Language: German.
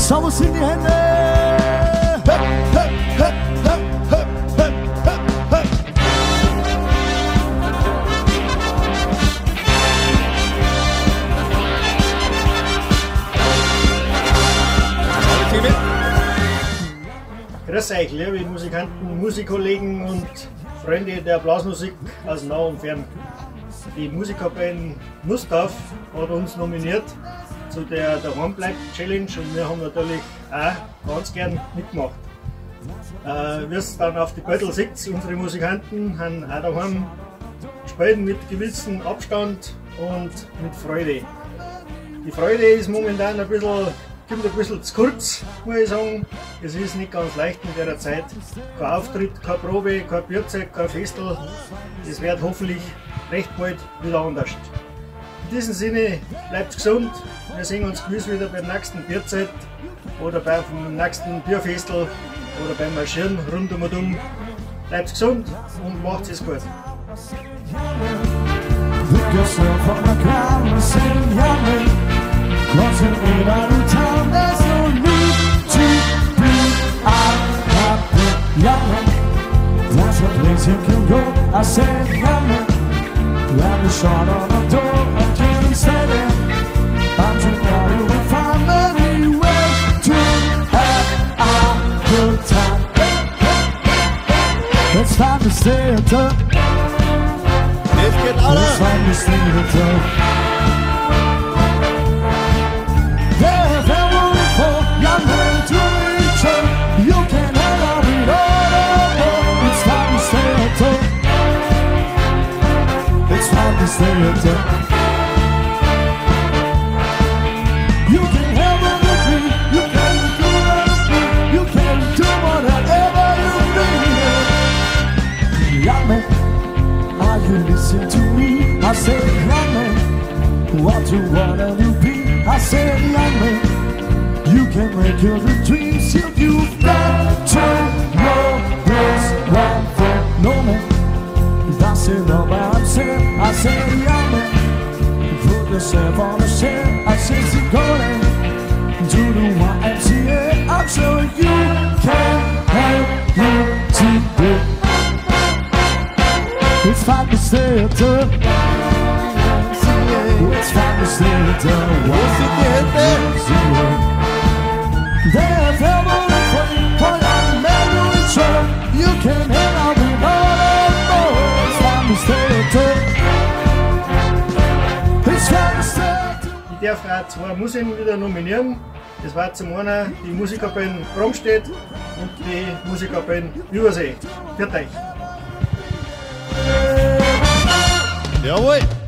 Servus in die Hände! Höp. Grüß euch, liebe Musikanten, Musikkollegen und Freunde der Blasmusik aus nah und fern. Die Musikerband Mustaf hat uns nominiert zu der Daheim bleibt Challenge und wir haben natürlich auch ganz gern mitgemacht. Äh, wie es dann auf die Beutel sieht, unsere Musikanten haben auch daheim gespielt mit gewissem Abstand und mit Freude. Die Freude ist momentan ein bisschen, kommt ein bisschen zu kurz, muss ich sagen. Es ist nicht ganz leicht in der Zeit. Kein Auftritt, keine Probe, kein Bierzeit, kein Festel. Es wird hoffentlich recht bald wieder anders. In diesem Sinne, bleibt gesund. Wir sehen uns gewiss wieder beim nächsten Bierzeit oder beim nächsten Bierfestel oder beim Marschieren rund um und um. Bleibt gesund und macht es gut. I said yummy. Let me shot on the door and can't say it. I'm too will find any way to have a good time. It's time to stay at the Das geht It's time to stay at the I said, young man, what you wanna you be? I said, young man, you can make your dreams if you've got to know this one thing. No man, that's it, no man, I'm I said, yourself on a shelf. I said, you going to the YMCA. I'm sure you can help you today. It's time to stay at the It's time to stay at the Wo sind die darf auch zwei Musiken wieder nominieren. Das war zum einen die Musikerband Bromstedt und die Musikerband Übersee. Für euch! Jawohl.